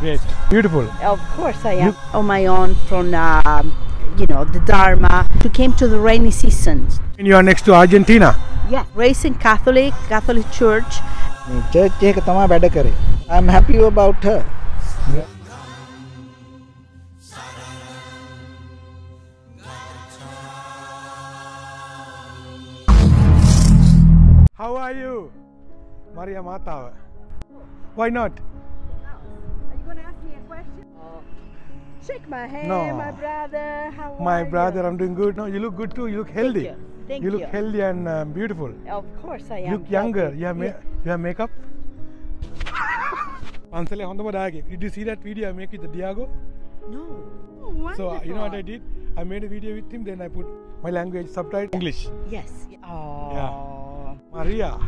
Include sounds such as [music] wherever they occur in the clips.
Great. Beautiful. Of course I am you on my own from, uh, you know, the Dharma. We came to the rainy season. And you are next to Argentina? Yeah. raising Catholic, Catholic Church. I'm happy about her. How are you? Maria Mata. Why not? Oh. Shake my hand, no. my brother. How my brother, you? I'm doing good. No, you look good too. You look healthy. Thank you. Thank you look you. healthy and uh, beautiful. Of course, I am. You look younger. You have, you have makeup. [laughs] Ansale Hondamadagi. Did you see that video I make with the Diago? No. Oh, so, uh, you know what I did? I made a video with him, then I put my language subtitle English. Yes. Oh. Yeah. Maria.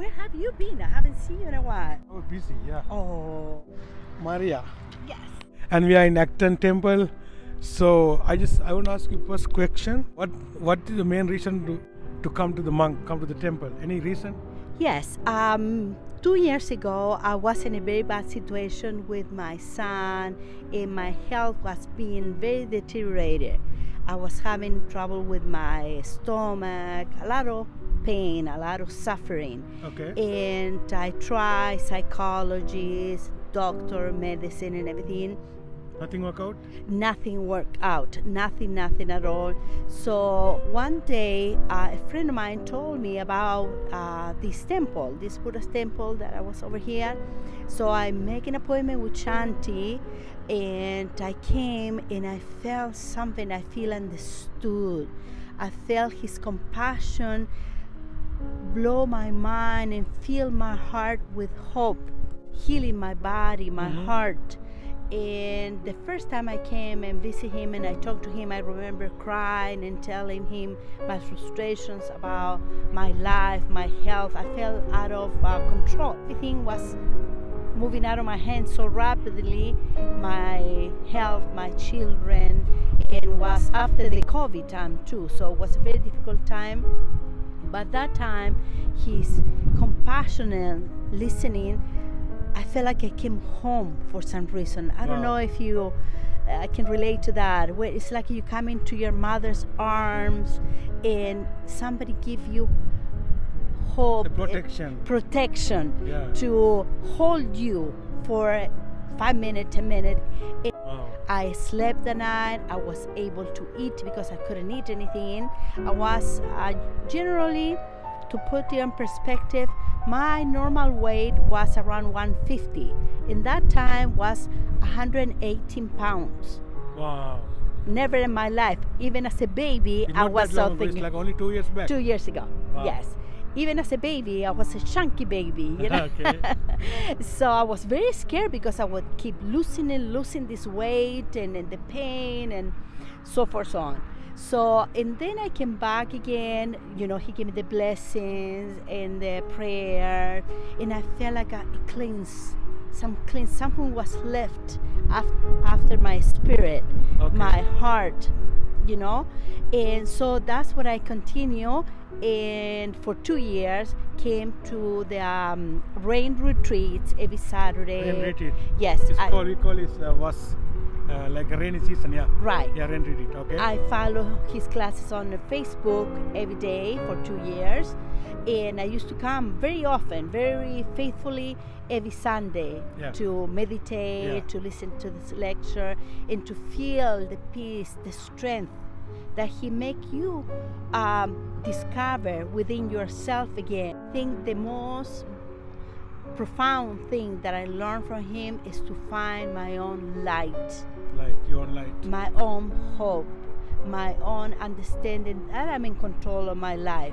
Where have you been? I haven't seen you in a while. Oh, busy, yeah. Oh. Maria. Yes. And we are in Acton Temple. So I just I want to ask you first question. What what is the main reason to to come to the monk, come to the temple? Any reason? Yes. Um, two years ago, I was in a very bad situation with my son, and my health was being very deteriorated. I was having trouble with my stomach, a lot of pain, a lot of suffering. Okay. And I try psychologist, doctor, medicine, and everything. Nothing work out? nothing worked out nothing nothing at all so one day uh, a friend of mine told me about uh, this temple this buddhist temple that i was over here so i make an appointment with shanti and i came and i felt something i feel understood i felt his compassion blow my mind and fill my heart with hope healing my body my Mhm. heart and the first time I came and visited him and I talked to him, I remember crying and telling him my frustrations about my life, my health. I felt out of uh, control. Everything was moving out of my hands so rapidly. My health, my children, and was after the COVID time too. So it was a very difficult time. But that time, his compassionate listening I felt like I came home for some reason. I don't know if you uh, can relate to that. Where it's like you come into your mother's arms and somebody give you hope, The protection. protection Yeah. to hold you for five minutes, ten minutes. I slept the night. I was able to eat because I couldn't eat anything. I was uh, generally, to put it in perspective, my normal weight was around 150. In that time was 118 pounds. Wow. Never in my life, even as a baby, I was that so long ago, it's thin. like only two years back. Two years ago, Wow. yes. Even as a baby, I was a chunky baby, you know. [laughs] [laughs] So I was very scared because I would keep losing and losing this weight and, and the pain and so forth so on. So and then I came back again. You know, he gave me the blessings and the prayer, and I felt like a cleanse, some cleanse. Something was left after, after my spirit, Okay. my heart, you know and so that's what i continue and for two years came to the um, rain retreats every saturday Rain retreat. yes It's I, called, we call it uh, was uh, like a rainy season, yeah. right Yeah, rain retreat, okay. i follow his classes on facebook every day for two years and i used to come very often very faithfully every sunday Yeah. to meditate Yeah. to listen to this lecture and to feel the peace the strength that he make you um, discover within yourself again i think the most profound thing that i learned from him is to find my own light like your own light. my own hope, my own understanding that I'm in control of my life.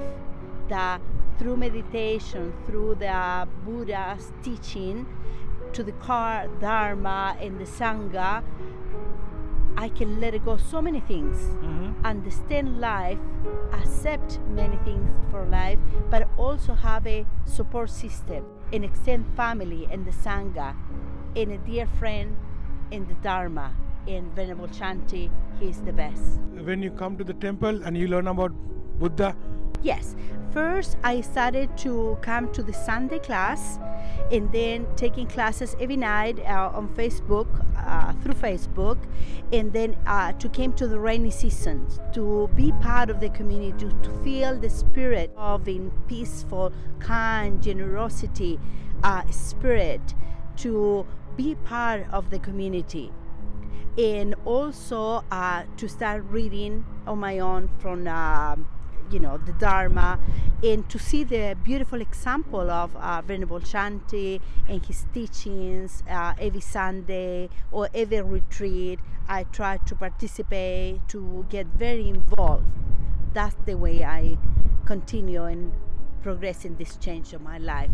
That through meditation, through the Buddha's teaching, to the car Dharma and the Sangha, I can let go so many things. Mm-hmm. Understand life, accept many things for life, but also have a support system, an extended family and the Sangha, and a dear friend in the Dharma. In Venerable Shanti, he is the best. When you come to the temple and you learn about Buddha, Yes. First, I started to come to the Sunday class and then taking classes every night uh, on Facebook, uh, through Facebook, and then uh, to came to the rainy season to be part of the community, to, to feel the spirit of in peaceful, kind, generosity uh, spirit, to be part of the community and also uh, to start reading on my own from uh, you know the Dharma and to see the beautiful example of uh, Venerable Shanti and his teachings uh, every Sunday or every retreat. I try to participate to get very involved. That's the way I continue and progress in this change of my life.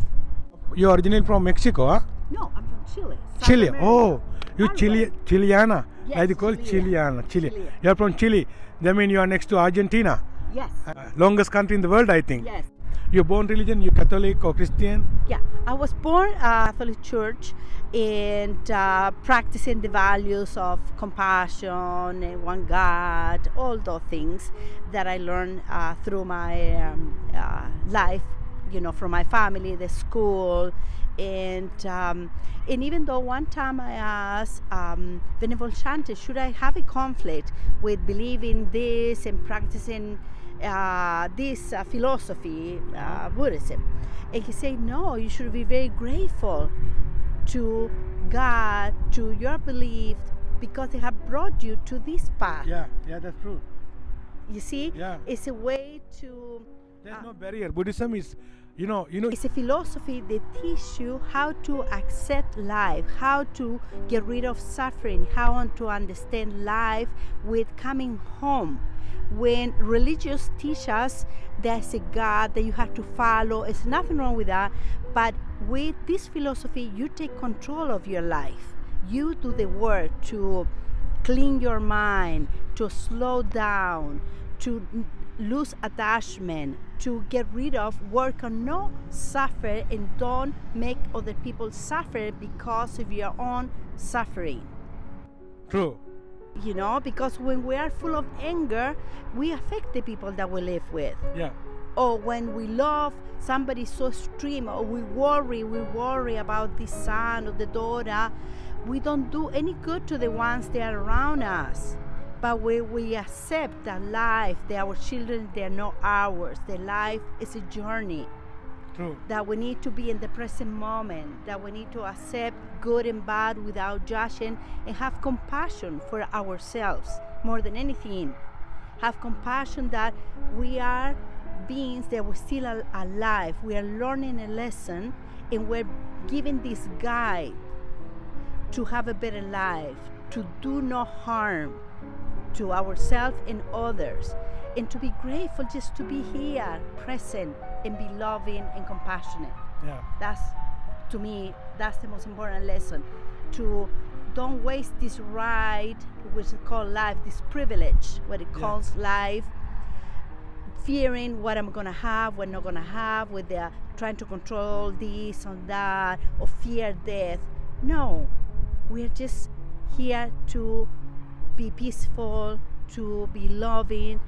You're originally from Mexico, huh? No, I'm from Chile. South Chile. America. Oh, you. Chile, Chileana. Yes, they call Chilean. Chileana. Chile. Chilean. You're from Chile. That means you are next to Argentina. Yes. Uh, longest country in the world, I think. Yes. Your born religion, you Catholic or Christian? Yeah, I was born uh, Catholic Church and uh, practicing the values of compassion and one God, all those things that I learned uh, through my um, uh, life, you know, from my family, the school, and um, and even though one time I asked um, Venerable Shanti, should I have a conflict with believing this and practicing uh, this uh, philosophy, uh, Buddhism? And he said, no, you should be very grateful to God, to your belief, because they have brought you to this path. Yeah, yeah, that's true. You see, Yeah. it's a way to. There's uh, no barrier. Buddhism is, you know, you know. It's a philosophy that teaches you how to accept life, how to get rid of suffering, how to understand life with coming home. When religious teach us there's a God that you have to follow, there's nothing wrong with that. But with this philosophy, you take control of your life. You do the work to clean your mind, to slow down, to lose attachment, to get rid of, work on no suffer and don't make other people suffer because of your own suffering. True. You know, because when we are full of anger, we affect the people that we live with. Yeah. or when we love somebody so extreme or we worry we worry about the son or the daughter we don't do any good to the ones that are around us. But when we accept that life that our children they're not ours their life is a journey True. that we need to be in the present moment, that we need to accept good and bad without judging, and have compassion for ourselves more than anything. Have compassion that we are beings that we're still al- alive, we are learning a lesson, and we're given this guide to have a better life, to do no harm to ourselves and others, and to be grateful just to be here, present, and be loving and compassionate. Yeah. That's, to me, that's the most important lesson. To don't waste this ride, which is called life, this privilege, what it Yeah. calls life, fearing what I'm gonna have, what I'm not gonna have, with the trying to control this and that, or fear death. No, we're just here to be peaceful, to be loving,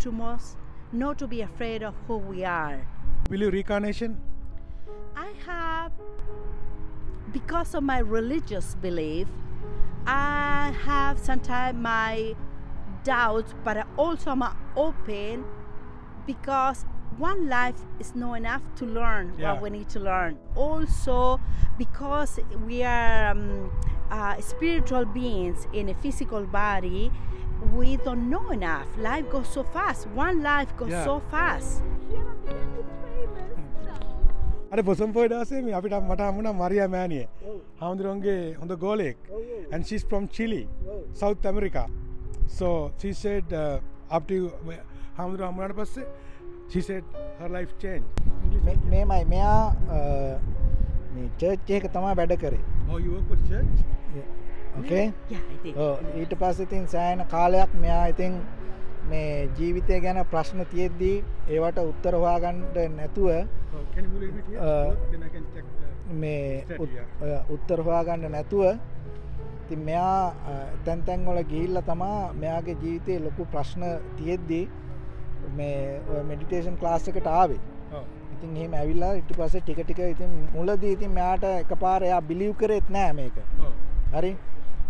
to most not to be afraid of who we are. Believe reincarnation? I have, because of my religious belief, I have sometimes my doubts, but I also am open because one life is not enough to learn Yeah. what we need to learn. Also, because we are um, uh, spiritual beings in a physical body, we don't know enough. Life goes so fast. One life goes Yeah. so fast. අර බොසම් පොයි දසේ මේ අපිට මට හමුණ මරිය මෑනිය හාමුදුරුවන්ගේ හොඳ ගෝලෙක් and she's from Chile South America so she said uh, after you හාමුදුරුව හමුණට පස්සේ she said her life changed මේ- මේමයි මෙයා චර්ච් එක තමා වැඩ කරේ oh you work for church okay Yeah, Did. ඊට පස්ස ඉතින් සෑන කාලයක් මෙයා ඉතින් මේ ජීවිතය ගැන ප්‍රශ්න තියෙද්දී ඒවට උත්තර හොයාගණ්ඩ නැතුව මේ උත්තර හොයාගන්න නැතුව ති මෙයා තැන්තැන්වල ගිහිල්ල තමා මෙයාගේ ජීවිතය ලොකු ප්‍රශ්න තියෙද්දී මේ මෙඩිටේෂන් ක්ලාස් එකට ආවේ ඔව්. ඉතින් එහෙම ඇවිල්ලා ඉට පස ටික ටික ඉතින් මුලදී ඉතින් මෙයාට එක පාර එයා බිලිව් කරෙත් නෑ මේක ඔව්.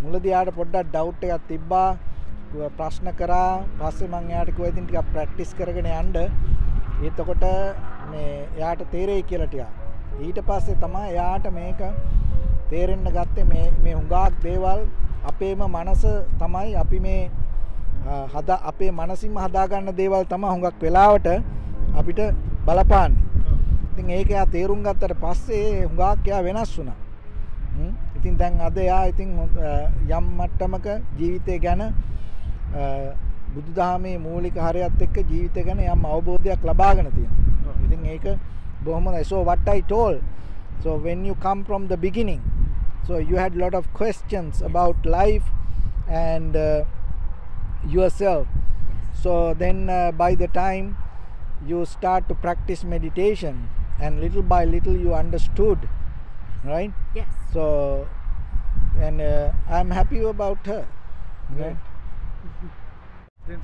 හරි මුලදයාට පොඩ්ඩක් ඩව් එකත් තිබ්බා. කිව්වා ප්‍රශ්න කරා. පස්සේ මං යාට කිව්වා ඉතින් ටිකක් ප්‍රැක්ටිස් කරගෙන යන්න. එතකොට මේ එයාට තේරෙයි කියලා ටිකක්. ඊට පස්සේ තමයි එයාට මේක තේරෙන්න ගත්තේ මේ මේ හුඟක් දේවල් අපේම මනස තමයි අපි මේ අ, හදා අපේ මනසින්ම හදාගන්න දේවල් තමයි හුඟක් වෙලාවට අපිට බලපාන්නේ. ඉතින් ඒක එයා තේරුම් ගත්තට පස්සේ හුඟක් එයා වෙනස් වුණා. හ්ම්. ඉතින් දැන් අද එයා ඉතින් හොඳ- අ, යම් මට්ටමක ජීවිතය ගැන අ, බුදුදහමේ මූලික හරයත් එක්ක ජීවිතය ගැන යම් අවබෝධයක් ලබාගෙන තියෙනවා. ඔව්. ඉතින් ඒක බොහොම හොඳයි. so what I told so when you come from the beginning so you had lot of questions about life and uh, yourself so then uh, by the time you start to practice meditation and little by little you understood right? Yes. So and uh, i'm happy about her right? Then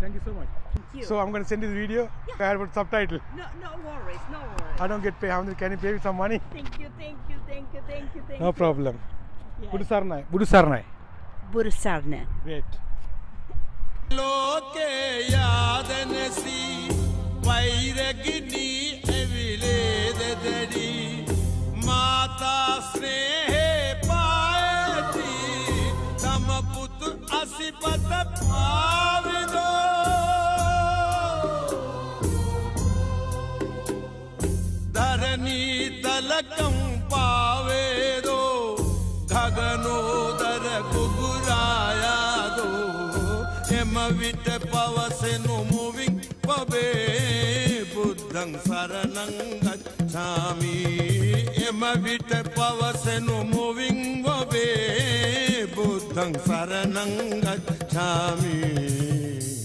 thank you so much. Thank you. so i'm going to send this video. Yeah. i a subtitle. No no worries no worries. I don't get paid. How much can you pay me some money? Thank you thank you thank you thank you thank no you. problem. Budu sarnai budu sarnai budu sarnai great with the power, say no moving. Babe, Buddhang Saranang Gachami. Emma with the power, say no moving. Babe, Buddhang Saranang Gachami.